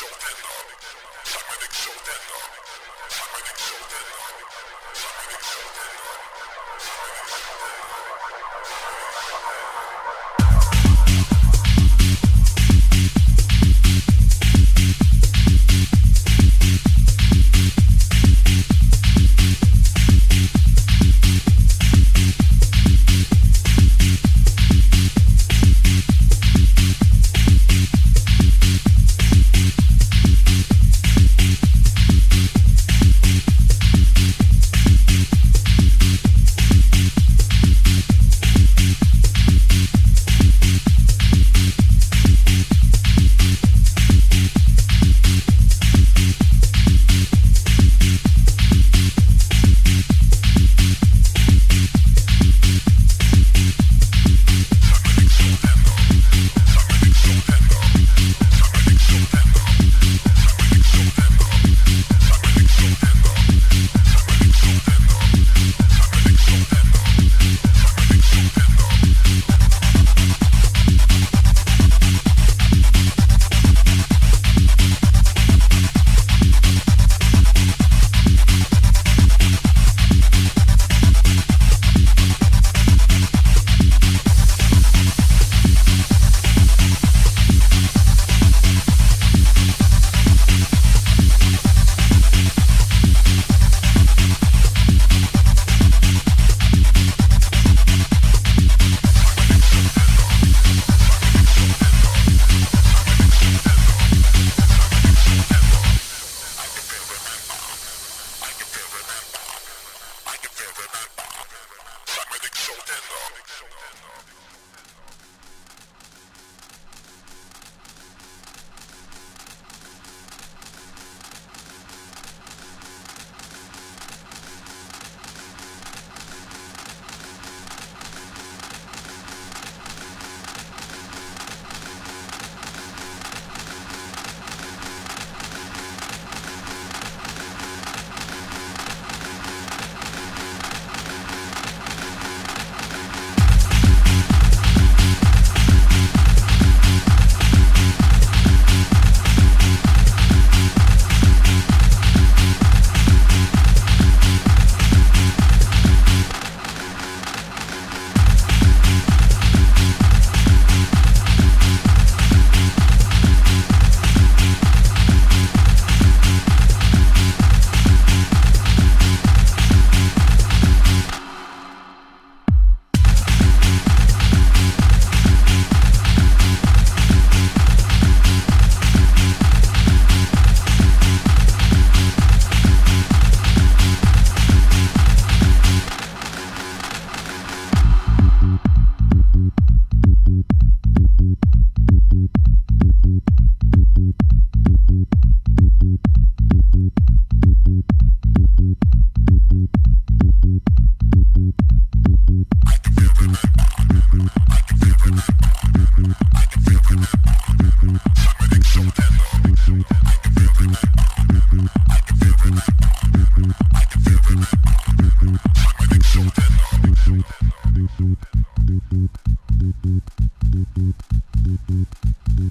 Show them, uh, Show them, uh, Show them, Show uh, them, 89.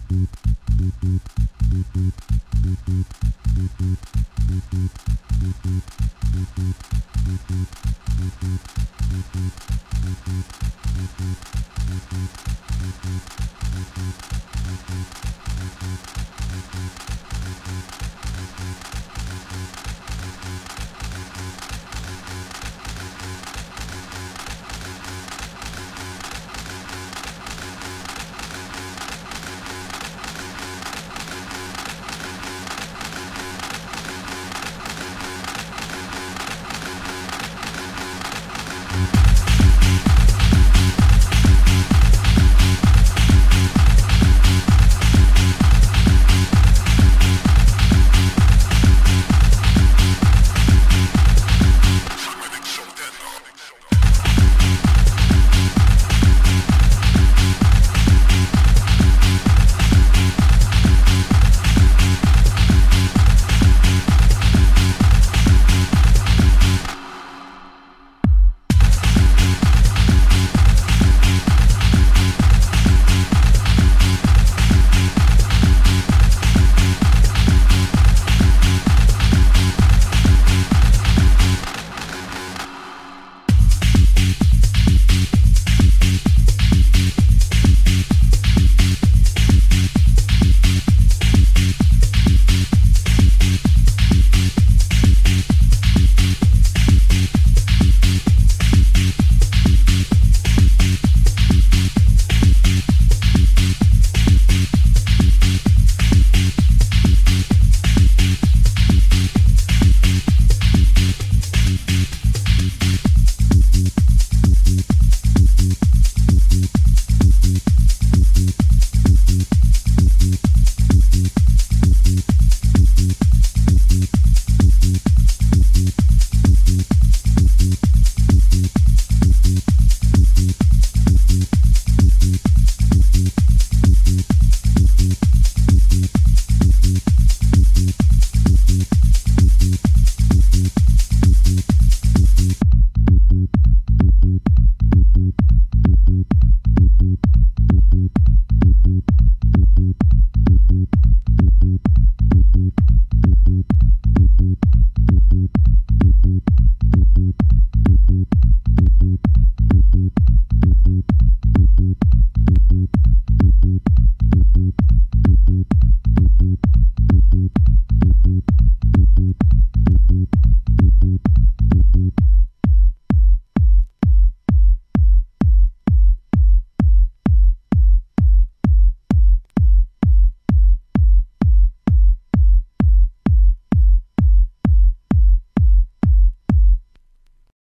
boop boop boop boop